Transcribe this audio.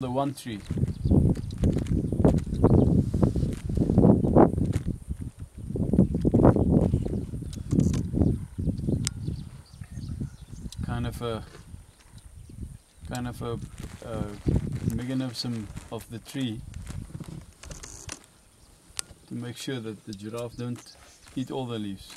the one tree. Kind of a kind of a, making of some of the tree to make sure that the giraffe don't eat all the leaves.